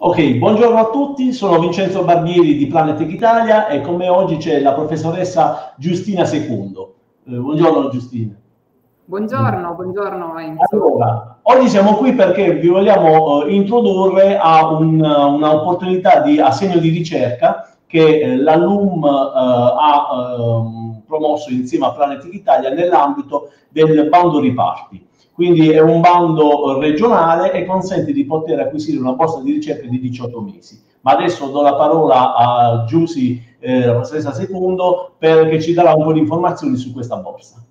Ok, buongiorno a tutti, sono Vincenzo Barbieri di Planet Italia e con me oggi c'è la professoressa Giustina Secundo. Eh, buongiorno Giustina. Buongiorno, buongiorno Enzo. Allora, oggi siamo qui perché vi vogliamo uh, introdurre a un, un'opportunità di assegno di ricerca che eh, l'Allum uh, ha uh, promosso insieme a Planet Italia nell'ambito del bando riparti. Quindi è un bando regionale e consente di poter acquisire una borsa di ricerca di 18 mesi. Ma adesso do la parola a Giusy eh, Secondo perché ci darà un po' di informazioni su questa borsa.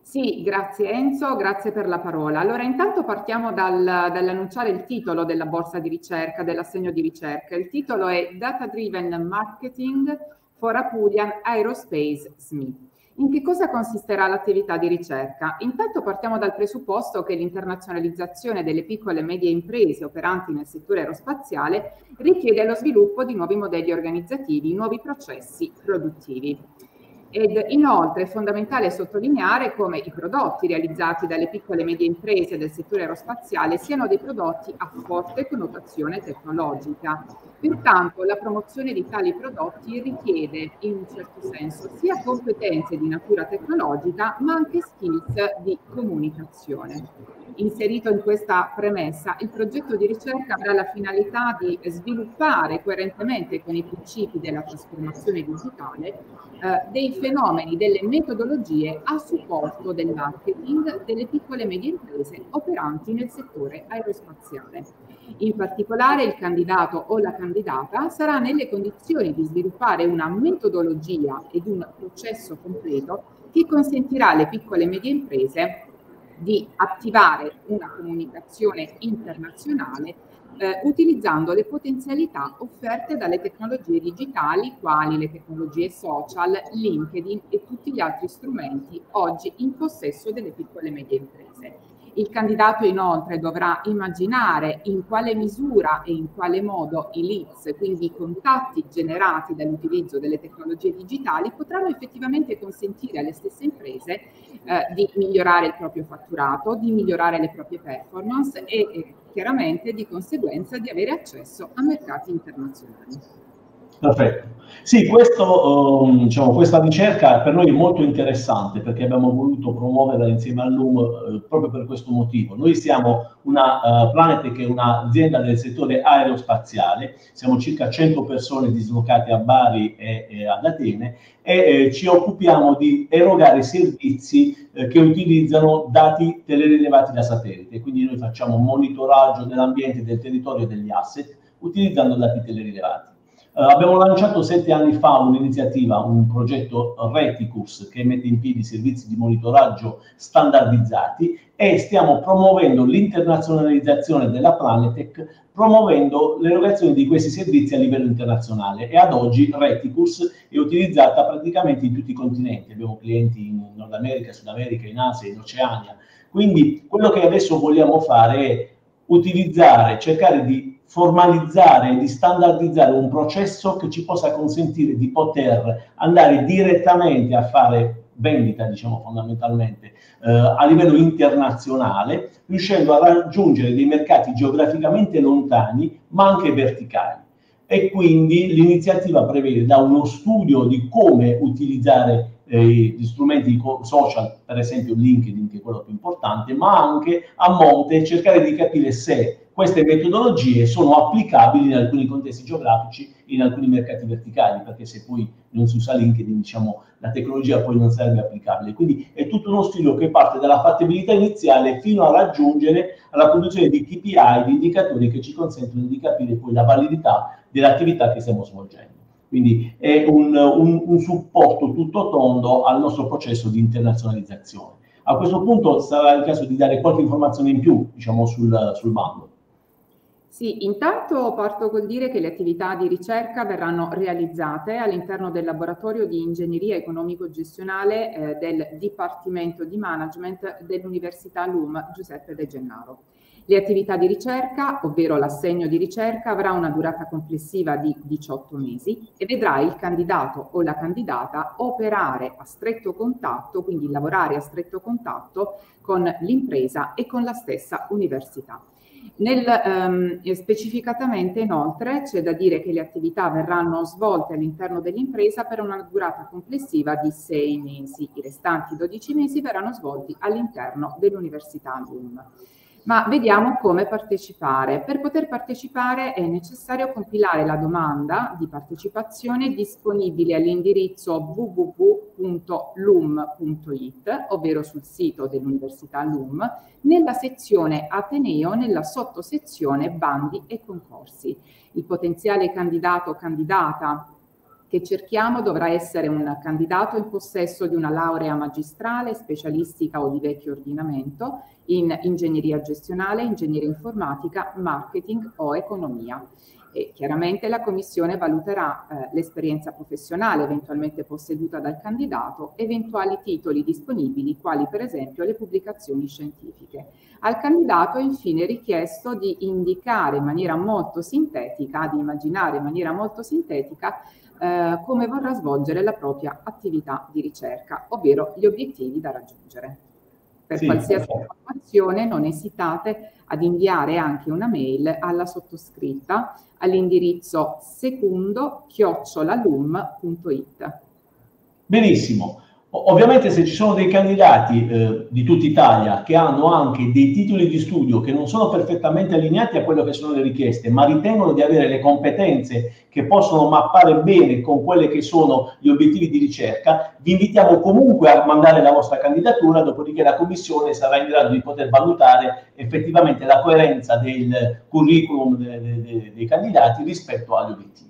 Sì, grazie Enzo, grazie per la parola. Allora, intanto partiamo dal, dall'annunciare il titolo della borsa di ricerca, dell'assegno di ricerca. Il titolo è Data Driven Marketing for Apulian Aerospace SME. In che cosa consisterà l'attività di ricerca? Intanto partiamo dal presupposto che l'internazionalizzazione delle piccole e medie imprese operanti nel settore aerospaziale richiede lo sviluppo di nuovi modelli organizzativi, nuovi processi produttivi. Ed inoltre è fondamentale sottolineare come i prodotti realizzati dalle piccole e medie imprese del settore aerospaziale siano dei prodotti a forte connotazione tecnologica. Pertanto la promozione di tali prodotti richiede in un certo senso sia competenze di natura tecnologica ma anche skills di comunicazione. Inserito in questa premessa, il progetto di ricerca avrà la finalità di sviluppare coerentemente con i principi della trasformazione digitale eh, dei fenomeni, delle metodologie a supporto del marketing delle piccole e medie imprese operanti nel settore aerospaziale. In particolare il candidato o la candidata sarà nelle condizioni di sviluppare una metodologia ed un processo completo che consentirà alle piccole e medie imprese di attivare una comunicazione internazionale eh, utilizzando le potenzialità offerte dalle tecnologie digitali quali le tecnologie social, LinkedIn e tutti gli altri strumenti oggi in possesso delle piccole e medie imprese. Il candidato inoltre dovrà immaginare in quale misura e in quale modo i leads, quindi i contatti generati dall'utilizzo delle tecnologie digitali, potranno effettivamente consentire alle stesse imprese eh, di migliorare il proprio fatturato, di migliorare le proprie performance e eh, chiaramente di conseguenza di avere accesso a mercati internazionali. Perfetto. Sì, questo, um, diciamo, questa ricerca per noi è molto interessante perché abbiamo voluto promuoverla insieme all'UM uh, proprio per questo motivo. Noi siamo una uh, Planet che è un'azienda del settore aerospaziale, siamo circa 100 persone dislocate a Bari e, e ad Atene e eh, ci occupiamo di erogare servizi eh, che utilizzano dati telerilevati da satellite. Quindi noi facciamo monitoraggio dell'ambiente, del territorio e degli asset utilizzando dati telerilevati. Uh, abbiamo lanciato sette anni fa un'iniziativa, un progetto Reticus che mette in piedi servizi di monitoraggio standardizzati e stiamo promuovendo l'internazionalizzazione della Planetech, promuovendo l'erogazione di questi servizi a livello internazionale e ad oggi Reticus è utilizzata praticamente in tutti i continenti. Abbiamo clienti in Nord America, Sud America, in Asia, in Oceania. Quindi quello che adesso vogliamo fare è utilizzare, cercare di formalizzare e di standardizzare un processo che ci possa consentire di poter andare direttamente a fare vendita, diciamo fondamentalmente, eh, a livello internazionale, riuscendo a raggiungere dei mercati geograficamente lontani, ma anche verticali. E quindi l'iniziativa prevede da uno studio di come utilizzare gli strumenti social, per esempio LinkedIn, che è quello più importante, ma anche a monte cercare di capire se queste metodologie sono applicabili in alcuni contesti geografici in alcuni mercati verticali, perché se poi non si usa LinkedIn, diciamo, la tecnologia poi non sarebbe applicabile. Quindi è tutto uno studio che parte dalla fattibilità iniziale fino a raggiungere alla produzione di KPI, di indicatori che ci consentono di capire poi la validità dell'attività che stiamo svolgendo. Quindi è un, un, un supporto tutto tondo al nostro processo di internazionalizzazione. A questo punto sarà il caso di dare qualche informazione in più diciamo, sul, sul bando. Sì, intanto parto col dire che le attività di ricerca verranno realizzate all'interno del laboratorio di ingegneria economico-gestionale eh, del Dipartimento di Management dell'Università LUM Giuseppe De Gennaro. Le attività di ricerca, ovvero l'assegno di ricerca, avrà una durata complessiva di 18 mesi e vedrà il candidato o la candidata operare a stretto contatto, quindi lavorare a stretto contatto con l'impresa e con la stessa università. Nel, ehm, specificatamente inoltre c'è da dire che le attività verranno svolte all'interno dell'impresa per una durata complessiva di sei mesi, i restanti 12 mesi verranno svolti all'interno dell'Università LUM. Ma vediamo come partecipare. Per poter partecipare è necessario compilare la domanda di partecipazione disponibile all'indirizzo www.lum.it, ovvero sul sito dell'Università LUM, nella sezione Ateneo, nella sottosezione Bandi e concorsi. Il potenziale candidato o candidata che cerchiamo dovrà essere un candidato in possesso di una laurea magistrale, specialistica o di vecchio ordinamento in ingegneria gestionale, ingegneria informatica, marketing o economia. E chiaramente la Commissione valuterà eh, l'esperienza professionale eventualmente posseduta dal candidato, eventuali titoli disponibili, quali per esempio le pubblicazioni scientifiche. Al candidato è infine richiesto di indicare in maniera molto sintetica, di immaginare in maniera molto sintetica eh, come vorrà svolgere la propria attività di ricerca, ovvero gli obiettivi da raggiungere. Per sì, qualsiasi informazione non esitate ad inviare anche una mail alla sottoscritta all'indirizzo secundo-lum.it. Benissimo. Ovviamente se ci sono dei candidati eh, di tutta Italia che hanno anche dei titoli di studio che non sono perfettamente allineati a quello che sono le richieste, ma ritengono di avere le competenze che possono mappare bene con quelli che sono gli obiettivi di ricerca, vi invitiamo comunque a mandare la vostra candidatura, dopodiché la Commissione sarà in grado di poter valutare effettivamente la coerenza del curriculum de, de, de, dei candidati rispetto agli obiettivi.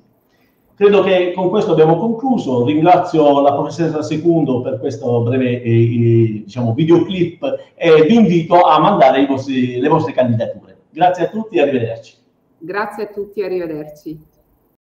Credo che con questo abbiamo concluso. Ringrazio la professoressa Secundo per questo breve eh, eh, diciamo, videoclip e vi invito a mandare vostri, le vostre candidature. Grazie a tutti e arrivederci. Grazie a tutti e arrivederci.